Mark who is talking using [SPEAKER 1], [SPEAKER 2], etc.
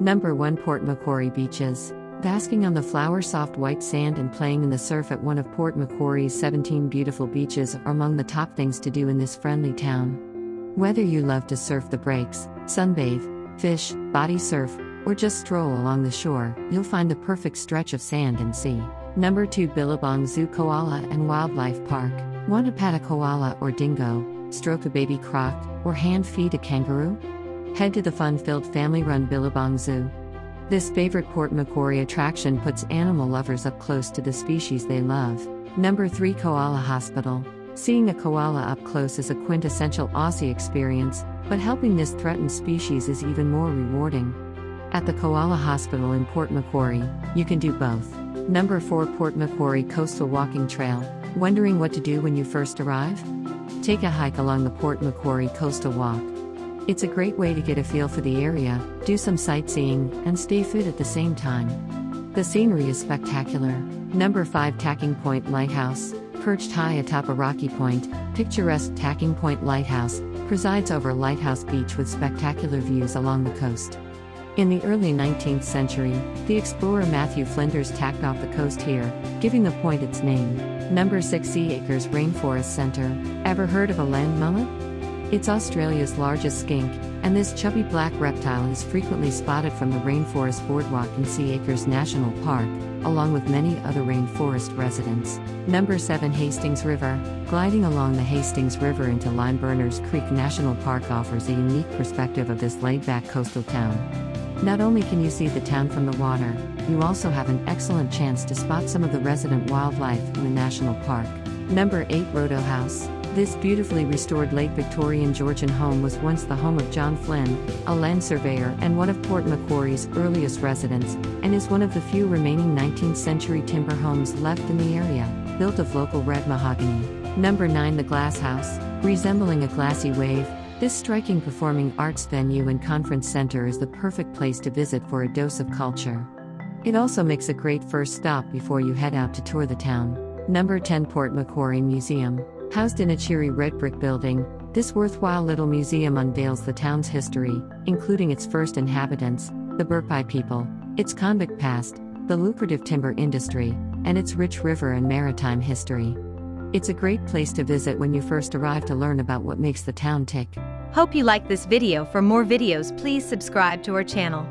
[SPEAKER 1] Number 1 Port Macquarie Beaches. Basking on the flour soft white sand and playing in the surf at one of Port Macquarie's 17 beautiful beaches are among the top things to do in this friendly town. Whether you love to surf the breaks, sunbathe, fish, body surf, or just stroll along the shore, you'll find the perfect stretch of sand and sea. Number 2 Billabong Zoo Koala and Wildlife Park. Want to pat a koala or dingo, stroke a baby croc, or hand feed a kangaroo? Head to the fun filled family run Billabong Zoo. This favorite Port Macquarie attraction puts animal lovers up close to the species they love. Number 3 Koala Hospital. Seeing a koala up close is a quintessential Aussie experience, but helping this threatened species is even more rewarding. At the Koala Hospital in Port Macquarie, you can do both. Number 4 Port Macquarie Coastal Walking Trail. Wondering what to do when you first arrive? Take a hike along the Port Macquarie Coastal Walk. It's a great way to get a feel for the area, do some sightseeing, and stay fit at the same time. The scenery is spectacular. Number 5 Tacking Point Lighthouse. Perched high atop a rocky point, picturesque Tacking Point Lighthouse presides over Lighthouse Beach with spectacular views along the coast. In the early 19th century, the explorer Matthew Flinders tacked off the coast here, giving the point its name. Number 6 Sea Acres Rainforest Center. Ever heard of a land mullet? It's Australia's largest skink, and this chubby black reptile is frequently spotted from the Rainforest Boardwalk in Sea Acres National Park, along with many other rainforest residents. Number 7 Hastings River. Gliding along the Hastings River into Limeburners Creek National Park offers a unique perspective of this laid back coastal town. Not only can you see the town from the water, you also have an excellent chance to spot some of the resident wildlife in the national park. Number 8 Roto House. This beautifully restored late Victorian Georgian home was once the home of John Flynn, a land surveyor and one of Port Macquarie's earliest residents, and is one of the few remaining 19th century timber homes left in the area, built of local red mahogany. Number 9 The Glass House. Resembling a glassy wave, this striking performing arts venue and conference center is the perfect place to visit for a dose of culture. It also makes a great first stop before you head out to tour the town. Number 10 Port Macquarie Museum. Housed in a cheery red brick building, this worthwhile little museum unveils the town's history, including its first inhabitants, the Birpai people, its convict past, the lucrative timber industry, and its rich river and maritime history. It's a great place to visit when you first arrive to learn about what makes the town tick.
[SPEAKER 2] Hope you like this video. For more videos, please subscribe to our channel.